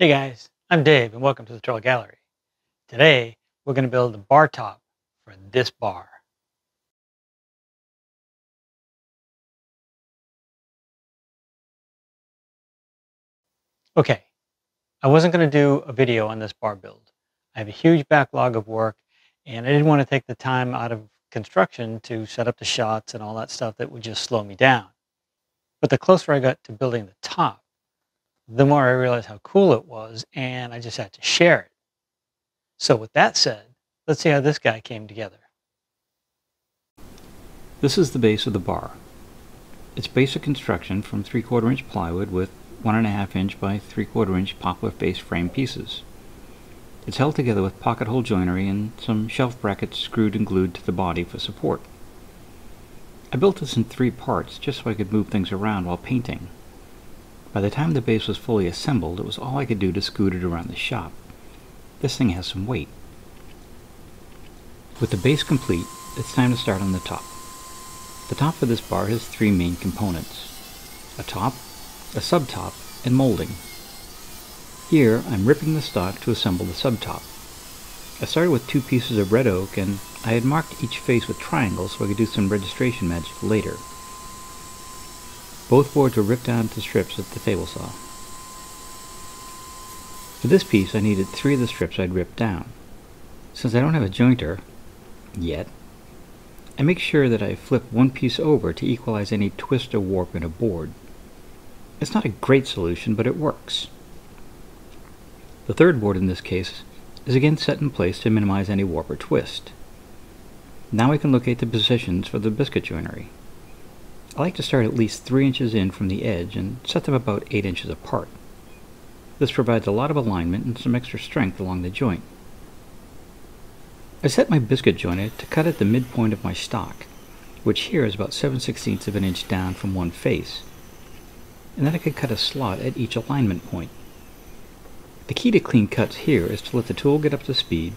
Hey guys, I'm Dave and welcome to the Trull Gallery. Today we're going to build a bar top for this bar. Okay, I wasn't going to do a video on this bar build. I have a huge backlog of work and I didn't want to take the time out of construction to set up the shots and all that stuff that would just slow me down. But the closer I got to building the top, the more I realized how cool it was, and I just had to share it. So, with that said, let's see how this guy came together. This is the base of the bar. It's basic construction from 3 quarter inch plywood with 1.5 inch by 3 quarter inch poplar face frame pieces. It's held together with pocket hole joinery and some shelf brackets screwed and glued to the body for support. I built this in three parts just so I could move things around while painting. By the time the base was fully assembled, it was all I could do to scoot it around the shop. This thing has some weight. With the base complete, it's time to start on the top. The top for this bar has three main components. A top, a subtop, and molding. Here, I'm ripping the stock to assemble the subtop. I started with two pieces of red oak, and I had marked each face with triangles so I could do some registration magic later. Both boards were ripped down to strips at the table saw. For this piece I needed three of the strips I'd ripped down. Since I don't have a jointer, yet, I make sure that I flip one piece over to equalize any twist or warp in a board. It's not a great solution, but it works. The third board in this case is again set in place to minimize any warp or twist. Now I can locate the positions for the biscuit joinery. I like to start at least 3 inches in from the edge and set them about 8 inches apart. This provides a lot of alignment and some extra strength along the joint. I set my biscuit joiner to cut at the midpoint of my stock, which here is about 7 16 of an inch down from one face, and then I could cut a slot at each alignment point. The key to clean cuts here is to let the tool get up to speed,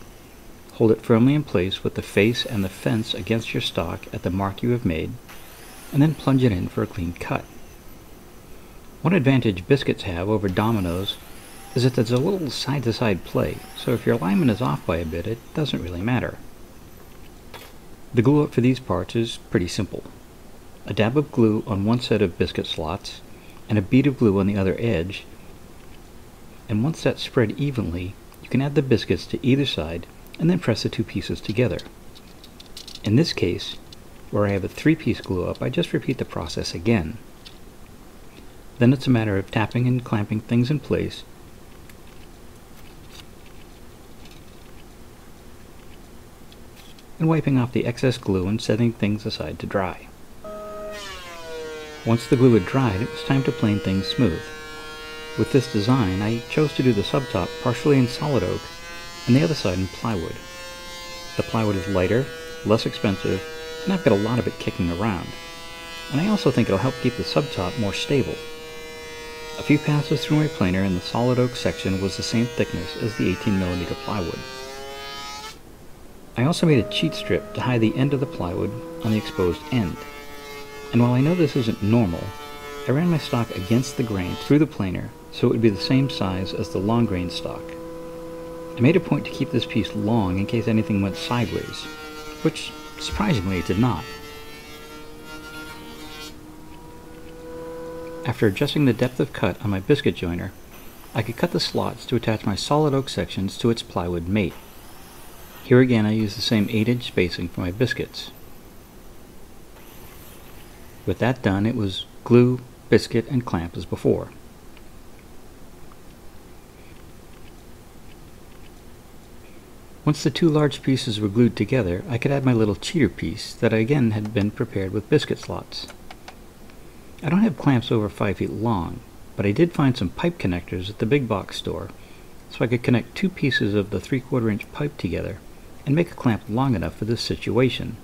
hold it firmly in place with the face and the fence against your stock at the mark you have made, and then plunge it in for a clean cut. One advantage biscuits have over dominoes is that there's a little side-to-side -side play, so if your alignment is off by a bit, it doesn't really matter. The glue up for these parts is pretty simple. A dab of glue on one set of biscuit slots, and a bead of glue on the other edge, and once that's spread evenly, you can add the biscuits to either side and then press the two pieces together. In this case, where I have a three-piece glue up, I just repeat the process again. Then it's a matter of tapping and clamping things in place and wiping off the excess glue and setting things aside to dry. Once the glue had dried, it was time to plane things smooth. With this design, I chose to do the subtop partially in solid oak and the other side in plywood. The plywood is lighter, less expensive, and I've got a lot of it kicking around. And I also think it'll help keep the subtop more stable. A few passes through my planer and the solid oak section was the same thickness as the 18mm plywood. I also made a cheat strip to hide the end of the plywood on the exposed end. And while I know this isn't normal, I ran my stock against the grain through the planer so it would be the same size as the long grain stock. I made a point to keep this piece long in case anything went sideways, which Surprisingly, it did not. After adjusting the depth of cut on my biscuit joiner, I could cut the slots to attach my solid oak sections to its plywood mate. Here again I used the same 8 inch spacing for my biscuits. With that done, it was glue, biscuit, and clamp as before. Once the two large pieces were glued together, I could add my little cheater piece that I again had been prepared with biscuit slots. I don't have clamps over 5 feet long, but I did find some pipe connectors at the big box store, so I could connect two pieces of the 3 quarter inch pipe together and make a clamp long enough for this situation.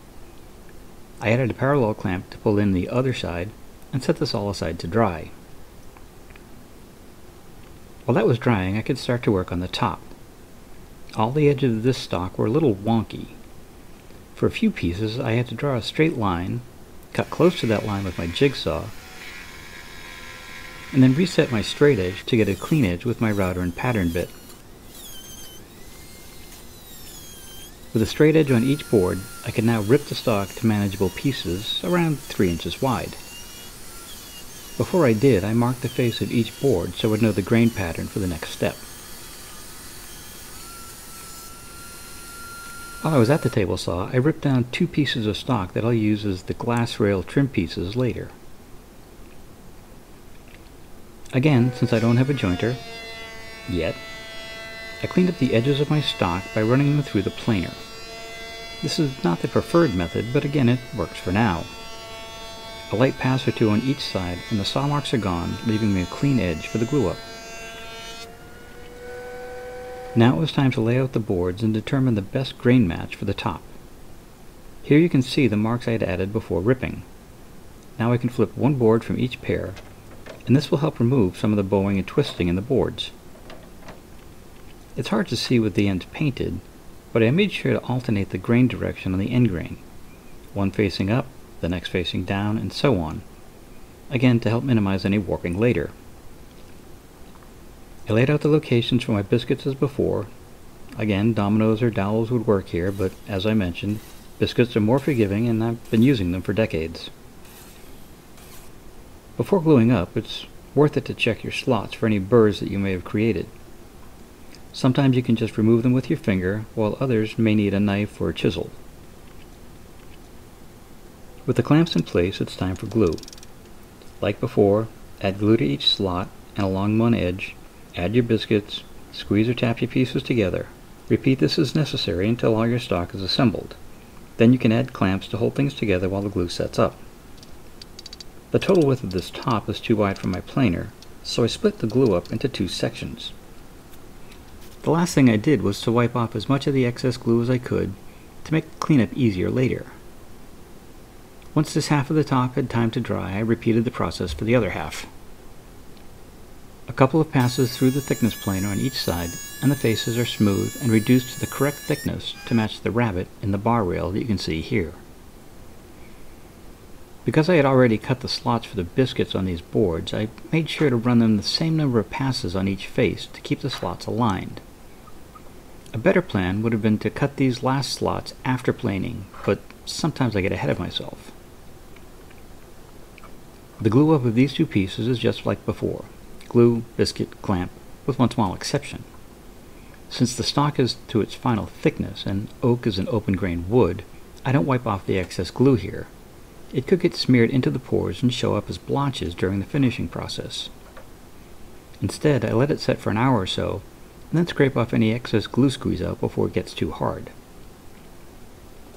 I added a parallel clamp to pull in the other side and set this all aside to dry. While that was drying, I could start to work on the top. All the edges of this stock were a little wonky. For a few pieces I had to draw a straight line, cut close to that line with my jigsaw, and then reset my straight edge to get a clean edge with my router and pattern bit. With a straight edge on each board, I can now rip the stock to manageable pieces around 3 inches wide. Before I did, I marked the face of each board so I would know the grain pattern for the next step. While I was at the table saw, I ripped down two pieces of stock that I'll use as the glass rail trim pieces later. Again, since I don't have a jointer, yet, I cleaned up the edges of my stock by running them through the planer. This is not the preferred method, but again it works for now. A light pass or two on each side and the saw marks are gone, leaving me a clean edge for the glue up. Now it was time to lay out the boards and determine the best grain match for the top. Here you can see the marks I had added before ripping. Now I can flip one board from each pair, and this will help remove some of the bowing and twisting in the boards. It's hard to see with the ends painted, but I made sure to alternate the grain direction on the end grain, one facing up, the next facing down, and so on, again to help minimize any warping later. I laid out the locations for my biscuits as before. Again, dominoes or dowels would work here, but as I mentioned, biscuits are more forgiving and I've been using them for decades. Before gluing up, it's worth it to check your slots for any burrs that you may have created. Sometimes you can just remove them with your finger, while others may need a knife or a chisel. With the clamps in place, it's time for glue. Like before, add glue to each slot and along one edge, add your biscuits, squeeze or tap your pieces together. Repeat this as necessary until all your stock is assembled. Then you can add clamps to hold things together while the glue sets up. The total width of this top is too wide for my planer, so I split the glue up into two sections. The last thing I did was to wipe off as much of the excess glue as I could to make cleanup easier later. Once this half of the top had time to dry, I repeated the process for the other half. A couple of passes through the thickness planer on each side, and the faces are smooth and reduced to the correct thickness to match the rabbet in the bar rail that you can see here. Because I had already cut the slots for the biscuits on these boards, I made sure to run them the same number of passes on each face to keep the slots aligned. A better plan would have been to cut these last slots after planing, but sometimes I get ahead of myself. The glue up of these two pieces is just like before. Glue, biscuit, clamp, with one small exception. Since the stock is to its final thickness and oak is an open grain wood, I don't wipe off the excess glue here. It could get smeared into the pores and show up as blotches during the finishing process. Instead, I let it set for an hour or so and then scrape off any excess glue squeeze out before it gets too hard.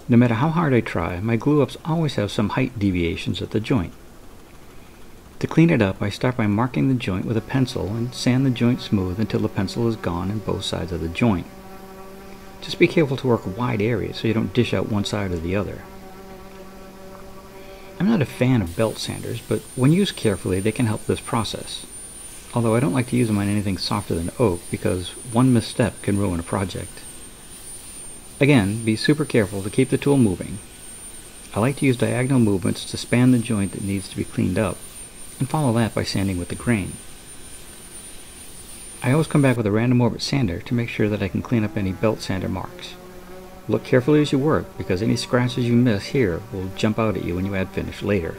No matter how hard I try, my glue-ups always have some height deviations at the joint. To clean it up, I start by marking the joint with a pencil and sand the joint smooth until the pencil is gone in both sides of the joint. Just be careful to work wide areas so you don't dish out one side or the other. I'm not a fan of belt sanders, but when used carefully they can help this process although I don't like to use them on anything softer than oak because one misstep can ruin a project. Again, be super careful to keep the tool moving. I like to use diagonal movements to span the joint that needs to be cleaned up, and follow that by sanding with the grain. I always come back with a random orbit sander to make sure that I can clean up any belt sander marks. Look carefully as you work because any scratches you miss here will jump out at you when you add finish later.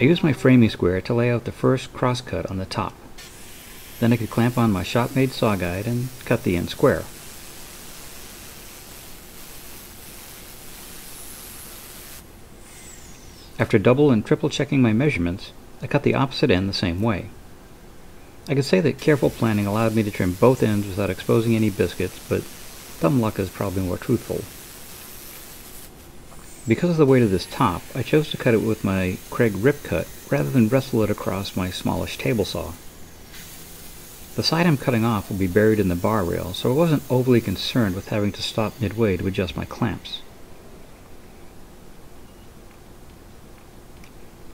I used my framing square to lay out the first crosscut on the top. Then I could clamp on my shop-made saw guide and cut the end square. After double and triple checking my measurements, I cut the opposite end the same way. I could say that careful planning allowed me to trim both ends without exposing any biscuits, but thumb luck is probably more truthful. Because of the weight of this top, I chose to cut it with my Kreg rip cut rather than wrestle it across my smallish table saw. The side I'm cutting off will be buried in the bar rail, so I wasn't overly concerned with having to stop midway to adjust my clamps.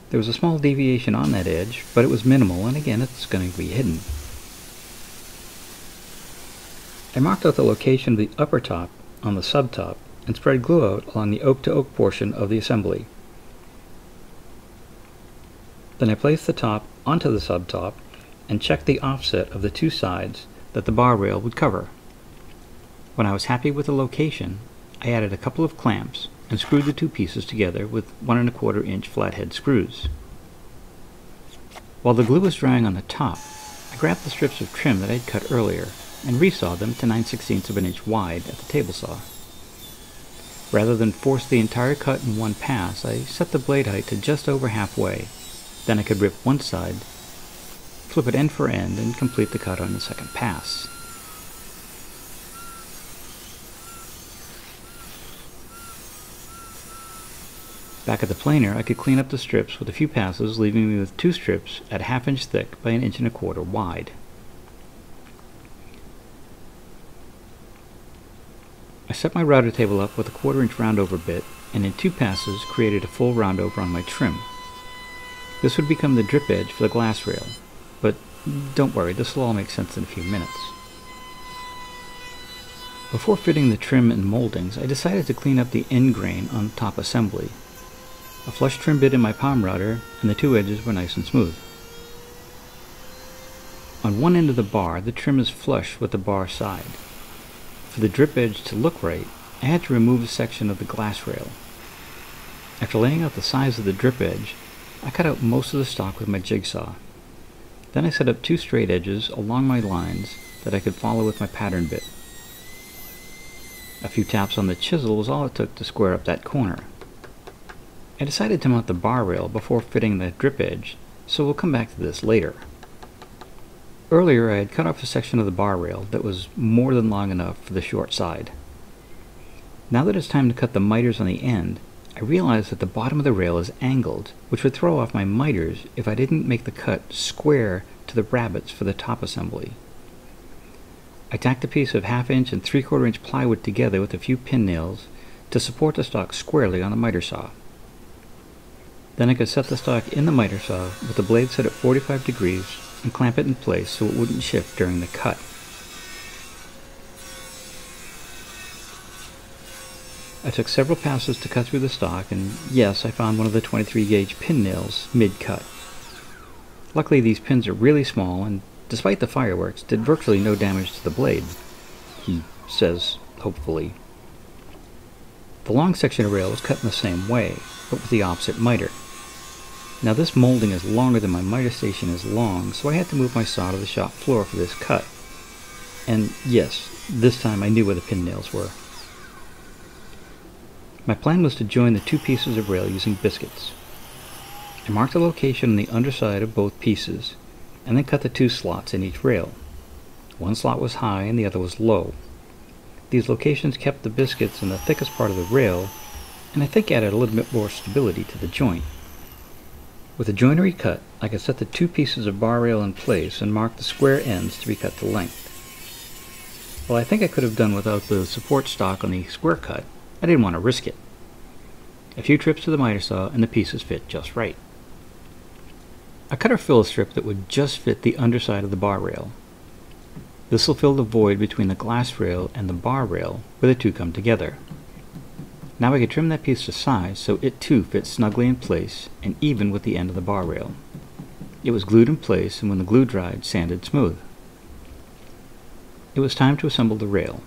There was a small deviation on that edge, but it was minimal, and again, it's going to be hidden. I marked out the location of the upper top on the subtop and spread glue out along the oak-to-oak -oak portion of the assembly. Then I placed the top onto the subtop and checked the offset of the two sides that the bar rail would cover. When I was happy with the location, I added a couple of clamps and screwed the two pieces together with one and a quarter inch flathead screws. While the glue was drying on the top, I grabbed the strips of trim that I'd cut earlier and resawed them to 9 16 of an inch wide at the table saw. Rather than force the entire cut in one pass, I set the blade height to just over halfway. Then I could rip one side, flip it end for end, and complete the cut on the second pass. Back at the planer, I could clean up the strips with a few passes, leaving me with two strips at half inch thick by an inch and a quarter wide. I set my router table up with a quarter inch roundover bit and in two passes created a full roundover on my trim. This would become the drip edge for the glass rail, but don't worry, this will all make sense in a few minutes. Before fitting the trim and moldings, I decided to clean up the end grain on top assembly. A flush trim bit in my palm router, and the two edges were nice and smooth. On one end of the bar, the trim is flush with the bar side. For the drip edge to look right, I had to remove a section of the glass rail. After laying out the size of the drip edge, I cut out most of the stock with my jigsaw. Then I set up two straight edges along my lines that I could follow with my pattern bit. A few taps on the chisel was all it took to square up that corner. I decided to mount the bar rail before fitting the drip edge, so we'll come back to this later. Earlier I had cut off a section of the bar rail that was more than long enough for the short side. Now that it's time to cut the miters on the end, I realized that the bottom of the rail is angled, which would throw off my miters if I didn't make the cut square to the rabbets for the top assembly. I tacked a piece of half inch and three quarter inch plywood together with a few pin nails to support the stock squarely on the miter saw. Then I could set the stock in the miter saw with the blade set at 45 degrees and clamp it in place so it wouldn't shift during the cut. I took several passes to cut through the stock, and yes, I found one of the 23 gauge pin nails mid-cut. Luckily these pins are really small, and despite the fireworks, did virtually no damage to the blade. He says, hopefully. The long section of rail was cut in the same way, but with the opposite miter. Now this molding is longer than my miter station is long, so I had to move my saw to the shop floor for this cut. And yes, this time I knew where the pin nails were. My plan was to join the two pieces of rail using biscuits. I marked the location on the underside of both pieces, and then cut the two slots in each rail. One slot was high and the other was low. These locations kept the biscuits in the thickest part of the rail, and I think added a little bit more stability to the joint. With a joinery cut, I could set the two pieces of bar rail in place and mark the square ends to be cut to length. While I think I could have done without the support stock on the square cut, I didn't want to risk it. A few trips to the miter saw and the pieces fit just right. I cut a fill strip that would just fit the underside of the bar rail. This will fill the void between the glass rail and the bar rail where the two come together. Now I can trim that piece to size so it too fits snugly in place and even with the end of the bar rail. It was glued in place and when the glue dried, sanded smooth. It was time to assemble the rail.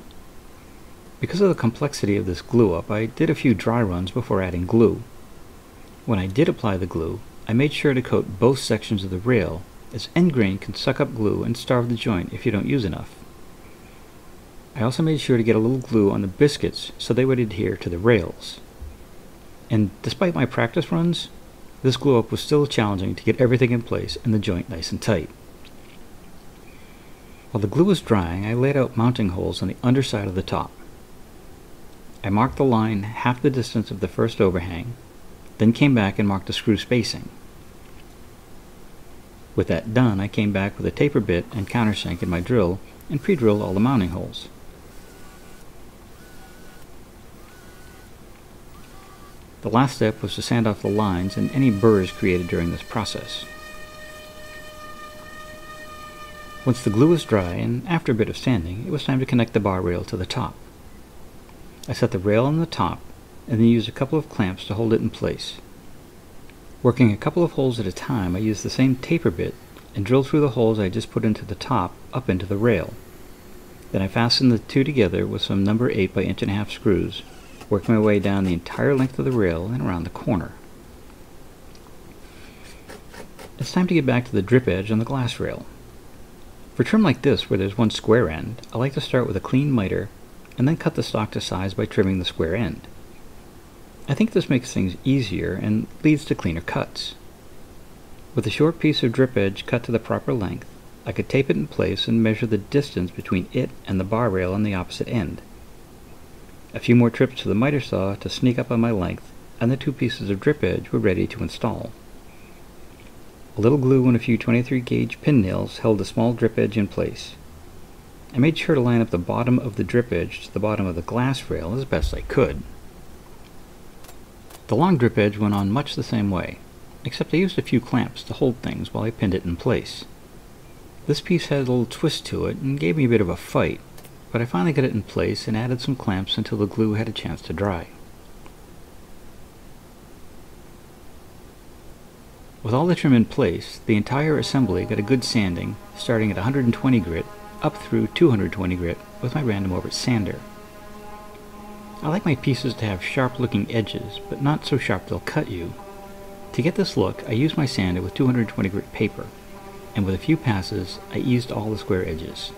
Because of the complexity of this glue up, I did a few dry runs before adding glue. When I did apply the glue, I made sure to coat both sections of the rail, as end grain can suck up glue and starve the joint if you don't use enough. I also made sure to get a little glue on the biscuits so they would adhere to the rails. And despite my practice runs, this glue up was still challenging to get everything in place and the joint nice and tight. While the glue was drying, I laid out mounting holes on the underside of the top. I marked the line half the distance of the first overhang, then came back and marked the screw spacing. With that done, I came back with a taper bit and countersink in my drill and pre-drilled all the mounting holes. The last step was to sand off the lines and any burrs created during this process. Once the glue was dry, and after a bit of sanding, it was time to connect the bar rail to the top. I set the rail on the top, and then used a couple of clamps to hold it in place. Working a couple of holes at a time, I used the same taper bit and drilled through the holes I just put into the top up into the rail. Then I fastened the two together with some number 8 by inch and a half screws, working my way down the entire length of the rail and around the corner. It's time to get back to the drip edge on the glass rail. For trim like this, where there's one square end, I like to start with a clean miter and then cut the stock to size by trimming the square end. I think this makes things easier and leads to cleaner cuts. With a short piece of drip edge cut to the proper length, I could tape it in place and measure the distance between it and the bar rail on the opposite end. A few more trips to the miter saw to sneak up on my length, and the two pieces of drip edge were ready to install. A little glue and a few 23 gauge pin nails held the small drip edge in place. I made sure to line up the bottom of the drip edge to the bottom of the glass rail as best I could. The long drip edge went on much the same way, except I used a few clamps to hold things while I pinned it in place. This piece had a little twist to it and gave me a bit of a fight, but I finally got it in place and added some clamps until the glue had a chance to dry. With all the trim in place, the entire assembly got a good sanding, starting at 120 grit up through 220 grit with my random orbit sander. I like my pieces to have sharp looking edges, but not so sharp they'll cut you. To get this look, I used my sander with 220 grit paper, and with a few passes, I eased all the square edges.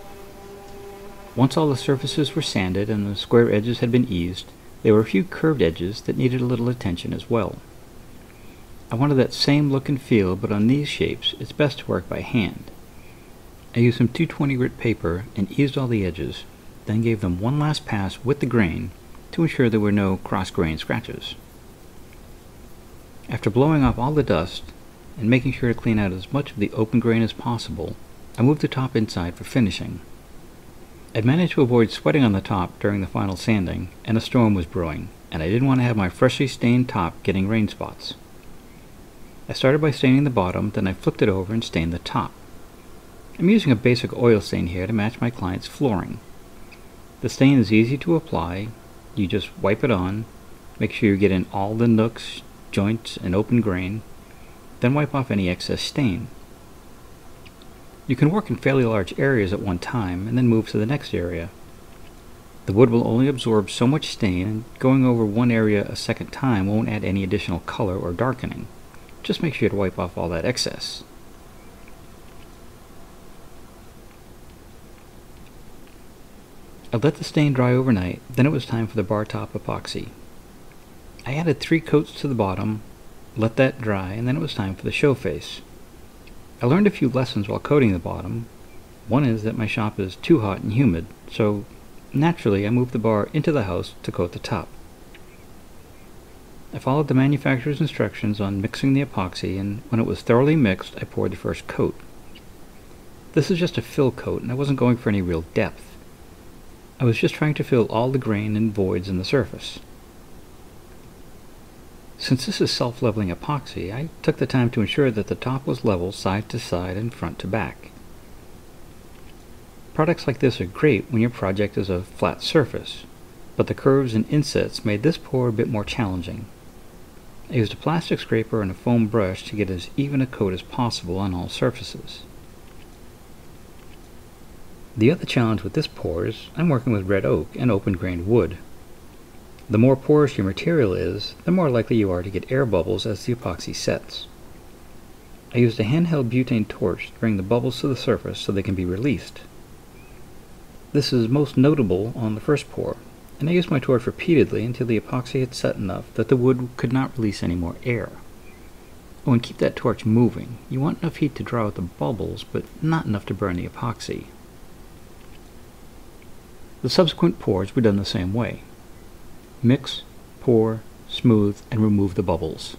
Once all the surfaces were sanded and the square edges had been eased, there were a few curved edges that needed a little attention as well. I wanted that same look and feel, but on these shapes, it's best to work by hand. I used some 220 grit paper and eased all the edges, then gave them one last pass with the grain to ensure there were no cross-grain scratches. After blowing off all the dust and making sure to clean out as much of the open grain as possible, I moved the top inside for finishing. I'd managed to avoid sweating on the top during the final sanding, and a storm was brewing, and I didn't want to have my freshly stained top getting rain spots. I started by staining the bottom, then I flipped it over and stained the top. I'm using a basic oil stain here to match my client's flooring. The stain is easy to apply. You just wipe it on, make sure you get in all the nooks, joints, and open grain, then wipe off any excess stain. You can work in fairly large areas at one time and then move to the next area. The wood will only absorb so much stain and going over one area a second time won't add any additional color or darkening. Just make sure to wipe off all that excess. I let the stain dry overnight, then it was time for the bar top epoxy. I added three coats to the bottom, let that dry, and then it was time for the show face. I learned a few lessons while coating the bottom. One is that my shop is too hot and humid, so naturally I moved the bar into the house to coat the top. I followed the manufacturer's instructions on mixing the epoxy, and when it was thoroughly mixed, I poured the first coat. This is just a fill coat, and I wasn't going for any real depth. I was just trying to fill all the grain and voids in the surface. Since this is self-leveling epoxy, I took the time to ensure that the top was level side to side and front to back. Products like this are great when your project is a flat surface, but the curves and insets made this pour a bit more challenging. I used a plastic scraper and a foam brush to get as even a coat as possible on all surfaces. The other challenge with this pour is I'm working with red oak and open-grained wood. The more porous your material is, the more likely you are to get air bubbles as the epoxy sets. I used a handheld butane torch to bring the bubbles to the surface so they can be released. This is most notable on the first pour, and I used my torch repeatedly until the epoxy had set enough that the wood could not release any more air. Oh, and keep that torch moving. You want enough heat to draw out the bubbles, but not enough to burn the epoxy. The subsequent pours were done the same way. Mix, pour, smooth, and remove the bubbles.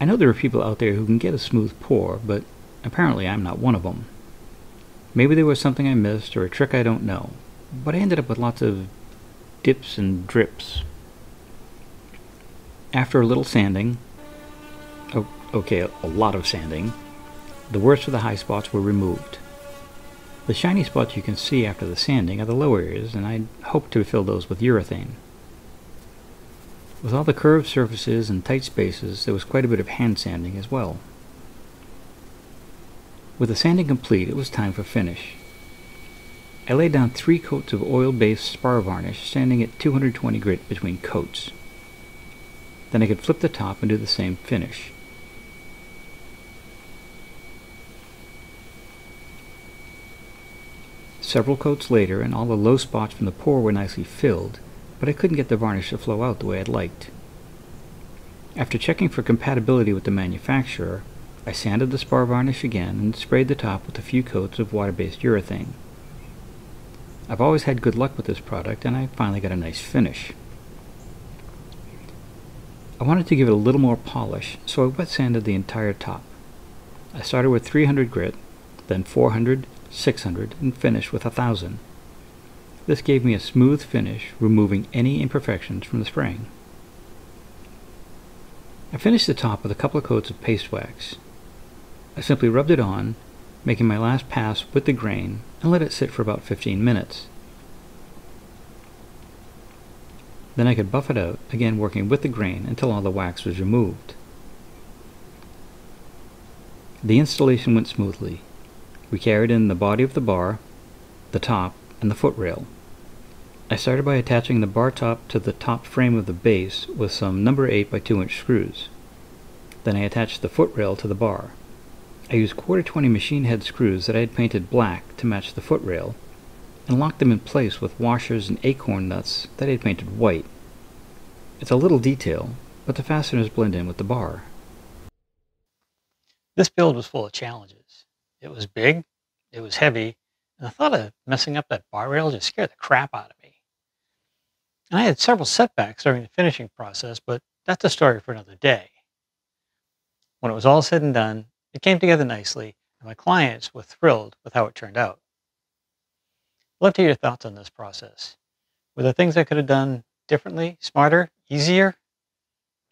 I know there are people out there who can get a smooth pour, but apparently I'm not one of them. Maybe there was something I missed or a trick I don't know, but I ended up with lots of dips and drips. After a little sanding, oh, okay, a lot of sanding, the worst of the high spots were removed. The shiny spots you can see after the sanding are the low areas, and I hope to fill those with urethane. With all the curved surfaces and tight spaces, there was quite a bit of hand sanding as well. With the sanding complete, it was time for finish. I laid down three coats of oil-based spar varnish, sanding at 220 grit between coats. Then I could flip the top and do the same finish. Several coats later, and all the low spots from the pour were nicely filled, but I couldn't get the varnish to flow out the way I'd liked. After checking for compatibility with the manufacturer, I sanded the spar varnish again and sprayed the top with a few coats of water-based urethane. I've always had good luck with this product and I finally got a nice finish. I wanted to give it a little more polish, so I wet sanded the entire top. I started with 300 grit, then 400, 600, and finish with 1000. This gave me a smooth finish, removing any imperfections from the spraying. I finished the top with a couple of coats of paste wax. I simply rubbed it on, making my last pass with the grain, and let it sit for about 15 minutes. Then I could buff it out, again working with the grain until all the wax was removed. The installation went smoothly. We carried in the body of the bar, the top, and the foot rail. I started by attaching the bar top to the top frame of the base with some number 8 by 2 inch screws. Then I attached the foot rail to the bar. I used quarter 20 machine head screws that I had painted black to match the foot rail and locked them in place with washers and acorn nuts that I had painted white. It's a little detail, but the fasteners blend in with the bar. This build was full of challenges. It was big, it was heavy, and the thought of messing up that bar rail just scared the crap out of me. And I had several setbacks during the finishing process, but that's a story for another day. When it was all said and done, it came together nicely, and my clients were thrilled with how it turned out. I'd love to hear your thoughts on this process. Were there things I could have done differently, smarter, easier?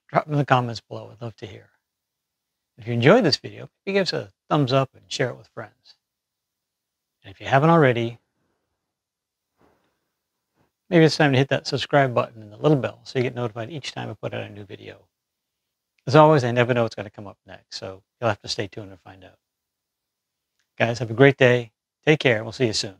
Drop them in the comments below. I'd love to hear. If you enjoyed this video, maybe give us a thumbs up and share it with friends. And if you haven't already, maybe it's time to hit that subscribe button and the little bell so you get notified each time I put out a new video. As always, I never know what's going to come up next, so you'll have to stay tuned and find out. Guys, have a great day. Take care. We'll see you soon.